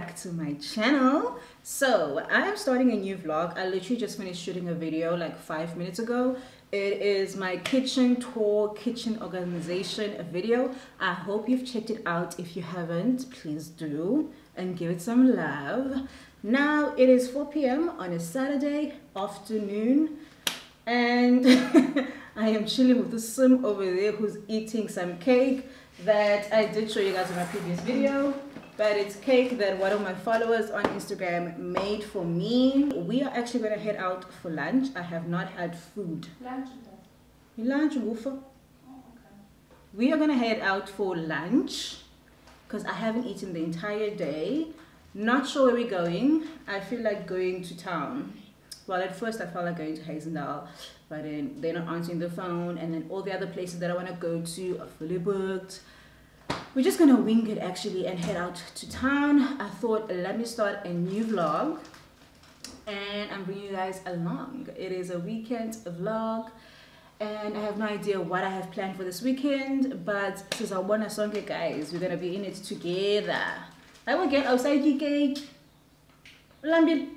back to my channel. So i am starting a new vlog. I literally just finished shooting a video like five minutes ago. It is my kitchen tour kitchen organization video. I hope you've checked it out. If you haven't please do and give it some love. Now it is 4 p.m on a saturday afternoon and i am chilling with the sim over there who's eating some cake that I did show you guys in my previous video but it's cake that one of my followers on Instagram made for me. We are actually going to head out for lunch. I have not had food. Lunch? Lunch, woofer. Oh, okay. We are going to head out for lunch because I haven't eaten the entire day. Not sure where we're going. I feel like going to town. Well, at first I felt like going to Hazendal, but then they're not answering the phone, and then all the other places that I want to go to are fully booked we're just gonna wing it actually and head out to town. I thought let me start a new vlog. And i'm bringing you guys along. It is a weekend vlog. And i have no idea what i have planned for this weekend but since i want a song guys we're gonna be in it together. I will get outside the cake lambil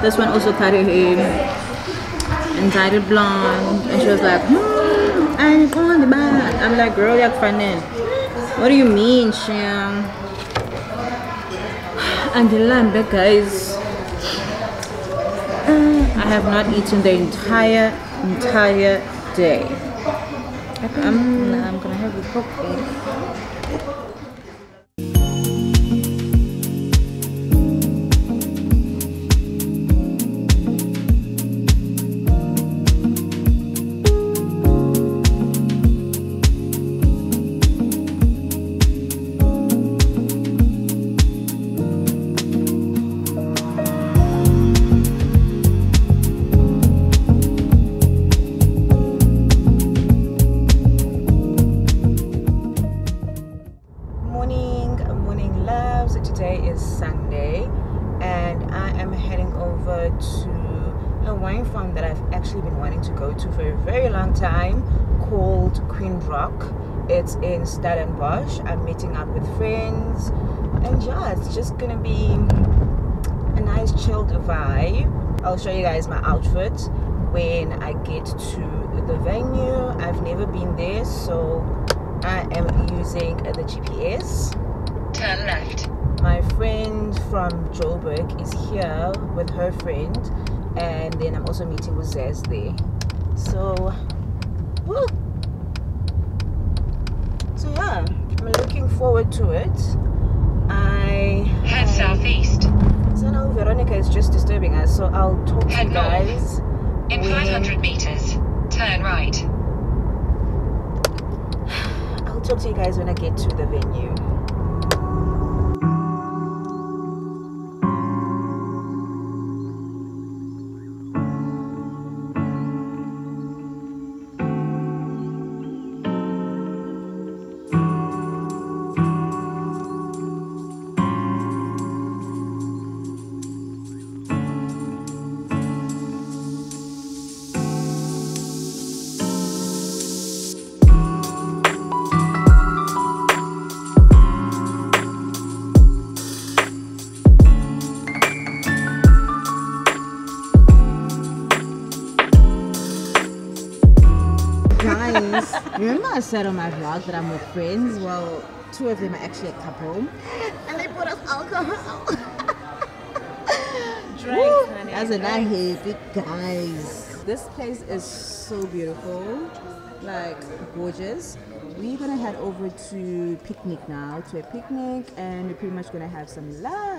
This one also and dyed it blonde. And she was like, hmm, I'm on the back. I'm like, girl, you're funny. Eh. What do you mean, Sham? And the lamb, guys. I have not eaten the entire, entire day. I'm, um, I'm gonna have a coffee. Is sunday and i am heading over to a wine farm that i've actually been wanting to go to for a very long time called Quoin Rock it's in stellenbosch i'm meeting up with friends and yeah it's just gonna be a nice chilled vibe i'll show you guys my outfit when i get to the venue i've never been there so I am using the GPS. Turn left. My friend from Joburg is here with her friend, and then I'm also meeting with Zez there. So, woo. So yeah, I'm looking forward to it. I Head southeast. So now Veronica is just disturbing us, so I'll talk to Head you north. guys. In 500 meters, turn right. I'll talk to you guys when I get to the venue. Remember I said on my vlog that I'm with friends? Well, two of them are actually a couple. And they brought us alcohol. Drink, Woo, That's a night happy guys. This place is so beautiful, like gorgeous. We're gonna head over to picnic now, to a picnic, and we're pretty much gonna have some lunch.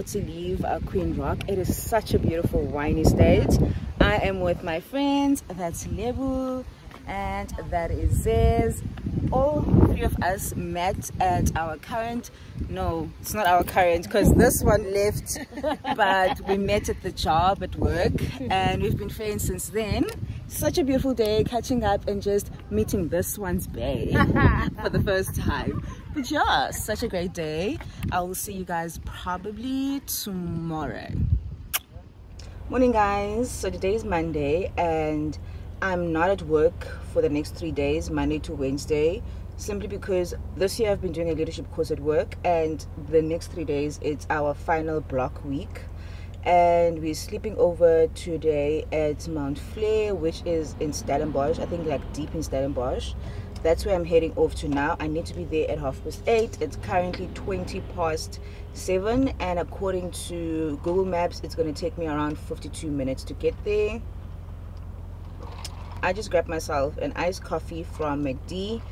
About to leave uh, Quoin Rock. It is such a beautiful winey state. I am with my friends, that's Lebu and that is Zez. All three of us met at our current, no, it's not our current because this one left, but we met at the job at work and we've been friends since then. Such a beautiful day catching up and just meeting this one's bae for the first time. But yeah, such a great day. I will see you guys probably tomorrow. Morning, guys. So today is Monday, and I'm not at work for the next three days, Monday to Wednesday, simply because this year I've been doing a leadership course at work, and the next three days it's our final block week. And we're sleeping over today at Mont Fleur, which is in Stellenbosch, I think like deep in Stellenbosch that's where I'm heading off to now. I need to be there at half past eight. It's currently 20 past seven, and according to Google Maps, it's going to take me around 52 minutes to get there. I just grabbed myself an iced coffee from McD.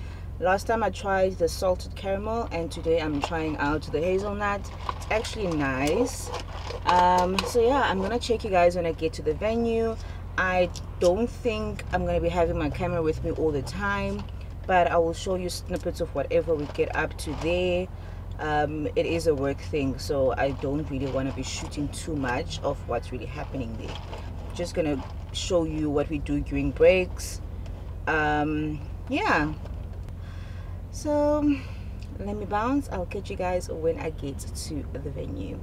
Last time I tried the salted caramel, and today I'm trying out the hazelnut. It's actually nice. Um, so yeah, I'm gonna check you guys when I get to the venue. I don't think I'm gonna be having my camera with me all the time but I will show you snippets of whatever we get up to there. Um, it is a work thing, so I don't really want to be shooting too much of what's really happening there. Just gonna show you what we do during breaks. Um, yeah. So let me bounce. I'll catch you guys when I get to the venue.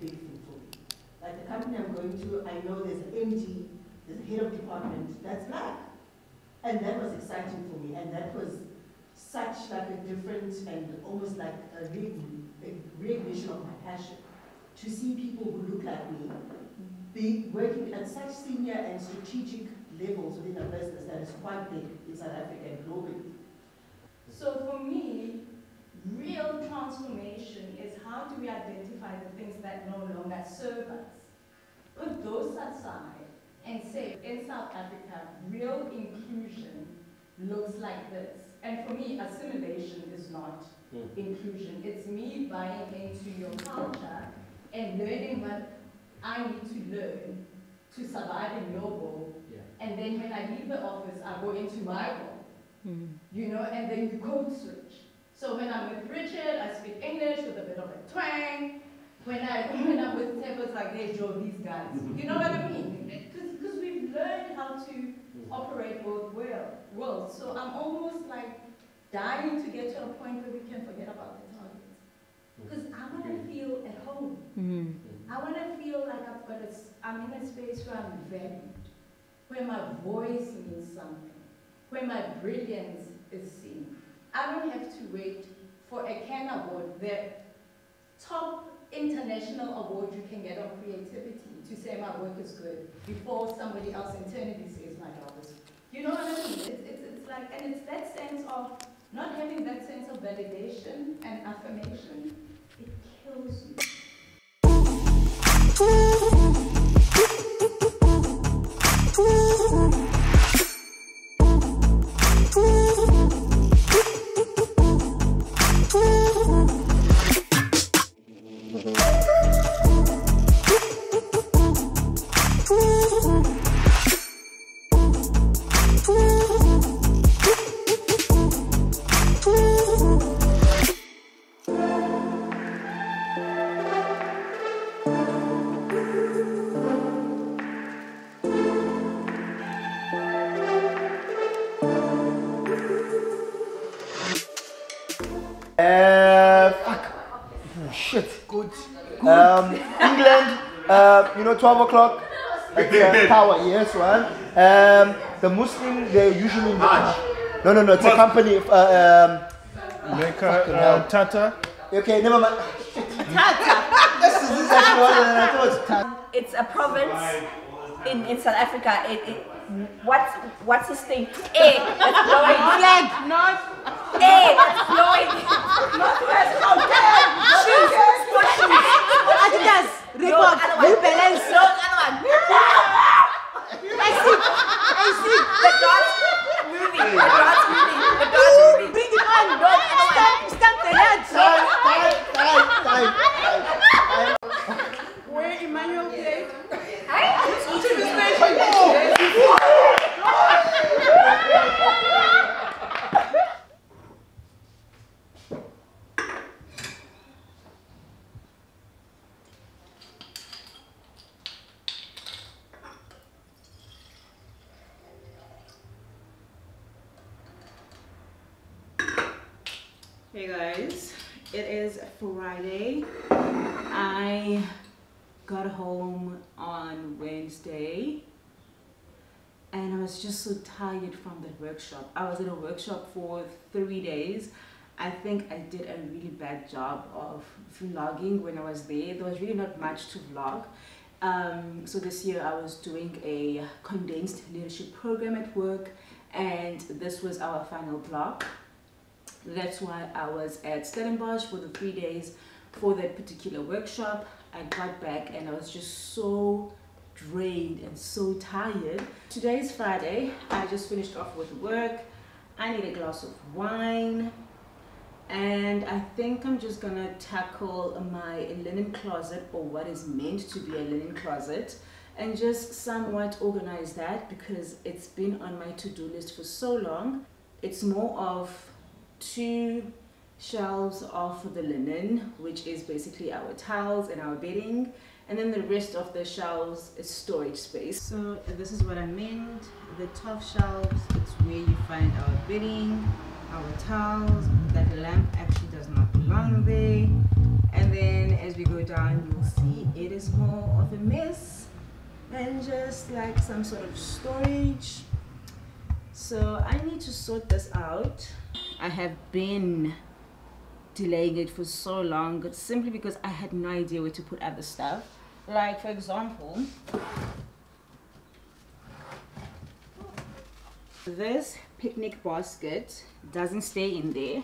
Big thing for me. Like the company I'm going to, I know there's an MD, there's a head of department that's black. And that was exciting for me, and that was such like a different and almost like a, re- a reignition of my passion. To see people who look like me be working at such senior and strategic levels within a business that is quite big in South Africa and globally. So for me, real transformation is how do we identify the things that no longer serve us? Put those aside and say, in South Africa, real inclusion looks like this. And for me, assimilation is not hmm. inclusion. It's me buying into your culture and learning what I need to learn to survive in your world. And then when I leave the office, I go into my world hmm. you know, and then you code switch. So when I'm with Richard, I speak English with a bit of a twang. When I when I'm with Tebo, it's like, hey Joe, these guys. You know what I mean? Because we've learned how to operate both world, worlds. So I'm almost like dying to get to a point where we can forget about the targets. Because I want to feel at home. Mm-hmm. I want to feel like I've got a, I'm in a space where I'm valued, where my voice means something, where my brilliance is seen. I don't have to wait for a Cannes Award, the top international award you can get on creativity, to say my work is good before somebody else internally says my job is. You know what I mean? It's, it's, it's like, and it's that sense of not having that sense of validation and affirmation. It kills you. Uh, you know, 12 o'clock. At the tower, yes, one. Um, the Muslim, they're usually in the No, no, no, it's a company. Uh, um, Mecca, hell. um, Tata. okay, never mind. this is this is actually one that I thought. It's a province in, in South Africa. It, it what's what's the state? Eh. A that's blowing. Flag, not A eh, that's blowing. Northwest. How dare? Shoes. Adidas. Reebok. New Balance. No, other one. I see. I see. The dots moving. The dots moving. The dots moving. Bring it on. No, other one. Stamp, stamp the head. Time, time, time, time, time. Where Emmanuel played? Hey guys, it is Friday. I got home on Wednesday and I was just so tired from the workshop. I was in a workshop for three days. I think I did a really bad job of vlogging when I was there. There was really not much to vlog. Um, so this year I was doing a condensed leadership program at work and this was our final block. That's why I was at Stellenbosch for the three days for that particular workshop. I got back and I was just so drained and so tired. Today is Friday. I just finished off with work. I need a glass of wine. And I think I'm just gonna tackle my linen closet or what is meant to be a linen closet and just somewhat organize that because it's been on my to-do list for so long. It's more of two shelves for the linen, which is basically our towels and our bedding, and then the rest of the shelves is storage space. So this is what I meant. The top shelves, it's where you find our bedding, our towels. That lamp actually does not belong there. And then as we go down, you'll see it is more of a mess and just like some sort of storage. So I need to sort this out. I have been delaying it for so long simply because I had no idea where to put other stuff. Like for example, this picnic basket doesn't stay in there.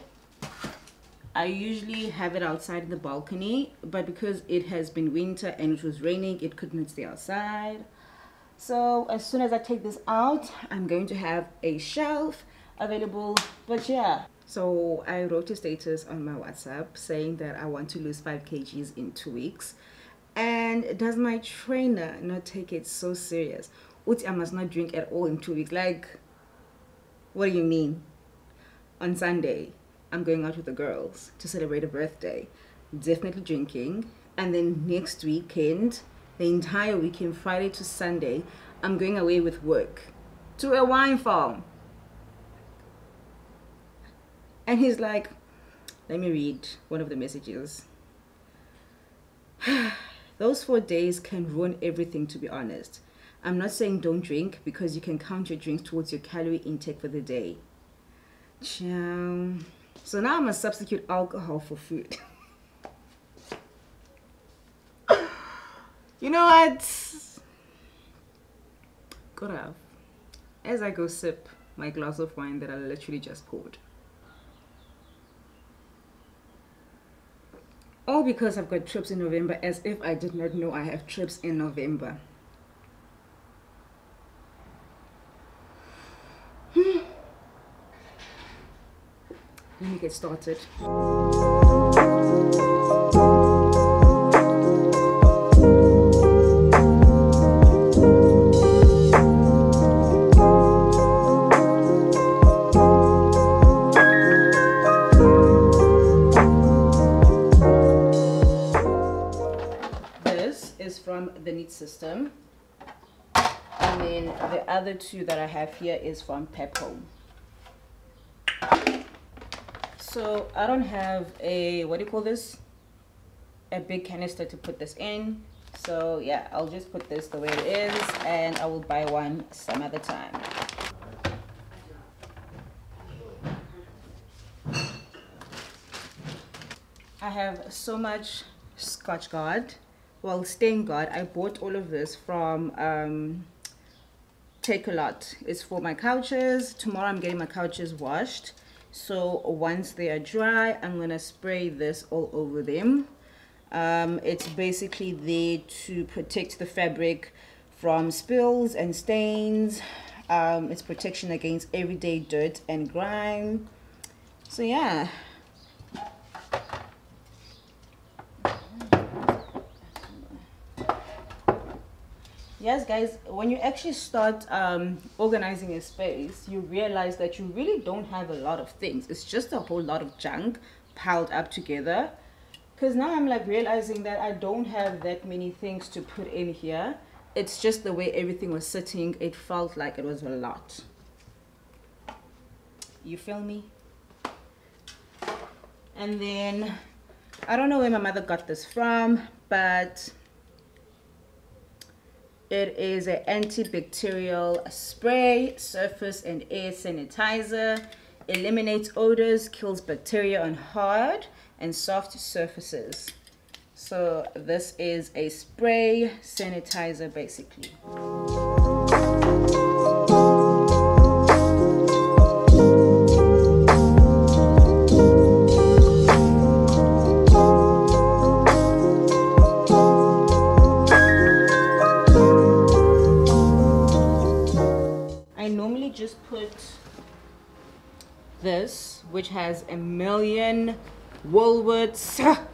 I usually have it outside in the balcony, but because it has been winter and it was raining, it couldn't stay outside. So as soon as I take this out, I'm going to have a shelf available. But yeah, so I wrote a status on my WhatsApp saying that I want to lose 5 kgs in two weeks. And does my trainer not take it so serious? Uti, I must not drink at all in two weeks. Like, what do you mean? On Sunday, I'm going out with the girls to celebrate a birthday. Definitely drinking. And then next weekend, the entire weekend, Friday to Sunday, I'm going away with work to a wine farm. And he's like, let me read one of the messages. Those four days can ruin everything, to be honest. I'm not saying don't drink because you can count your drinks towards your calorie intake for the day. Ciao. So now I'm gonna substitute alcohol for food. you know what? Good have. As I go sip my glass of wine that I literally just poured. All because I've got trips in November, as if I did not know I have trips in November. Let me get started. Other two that I have here is from Pep Home. So I don't have a, what do you call this? A big canister to put this in. So yeah, I'll just put this the way it is and I will buy one some other time. I have so much Scotchgard. Well, Stain-Guard. I bought all of this from um, Takealot. It's for my couches. Tomorrow I'm getting my couches washed. So once they are dry, I'm going to spray this all over them. Um, it's basically there to protect the fabric from spills and stains. Um, it's protection against everyday dirt and grime. So yeah, yes guys when you actually start um, organizing a space you realize that you really don't have a lot of things. It's just a whole lot of junk piled up together. Because now i'm like realizing that i don't have that many things to put in here. It's just the way everything was sitting. It felt like it was a lot. You feel me? And then i don't know where my mother got this from but it is an antibacterial spray, surface and air sanitizer. Eliminates odors, kills bacteria on hard and soft surfaces. So this is a spray sanitizer basically. This, which has a million Woolworths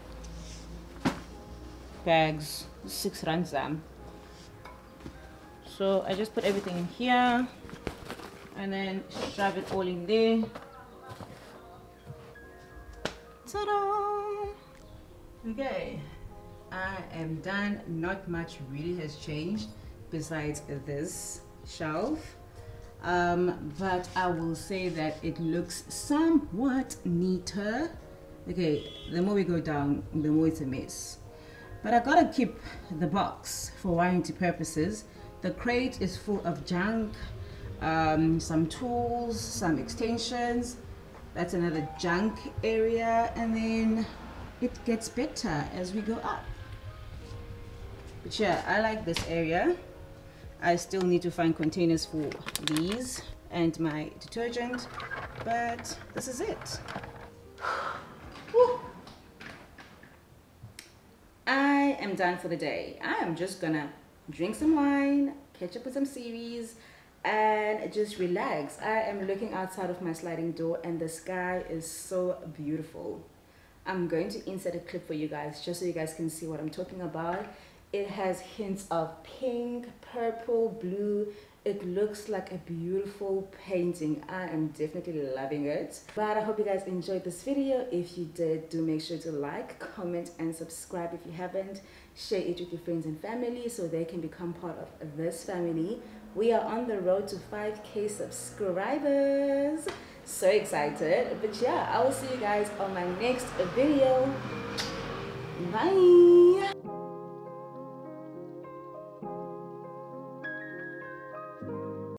bags, six ransom. So I just put everything in here and then shove it all in there. Ta-da! Okay, I am done. Not much really has changed besides this shelf um, but I will say that it looks somewhat neater. Okay the more we go down the more it's a mess. But I gotta keep the box for warranty purposes. The crate is full of junk um, some tools some extensions. That's another junk area and then it gets better as we go up. But yeah I like this area I still need to find containers for these and my detergent, but this is it. I am done for the day. I am just gonna drink some wine, catch up with some series, and just relax. I am looking outside of my sliding door and the sky is so beautiful. I'm going to insert a clip for you guys just so you guys can see what I'm talking about it has hints of pink, purple, blue. It looks like a beautiful painting. I am definitely loving it. But I hope you guys enjoyed this video. If you did, do make sure to like, comment, and subscribe if you haven't. Share it with your friends and family so they can become part of this family. We are on the road to 5k subscribers. So excited. But yeah, I will see you guys on my next video. Bye.